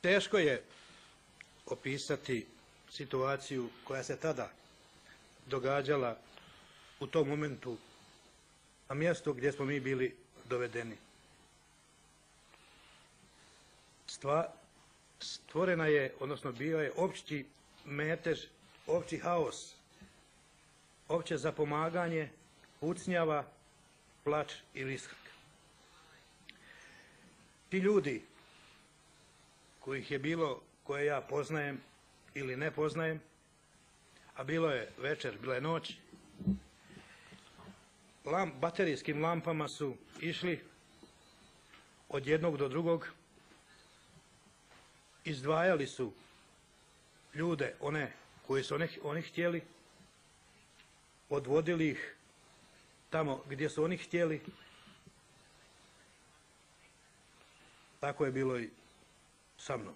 Teško je opisati situaciju koja se tada događala u tom momentu na mjestu gdje smo mi bili dovedeni. Stva, stvorena je, odnosno bio je opći metež, opći haos, opće zapomaganje, pucnjava, plač i liskak. Ti ljudi kojih je bilo, koje ja poznajem ili ne poznajem, a bilo je večer, bila je noć, baterijskim lampama su išli od jednog do drugog, izdvajali su ljude, one koji su oni htjeli, odvodili ih tamo gdje su oni htjeli. Tako je bilo i サムの。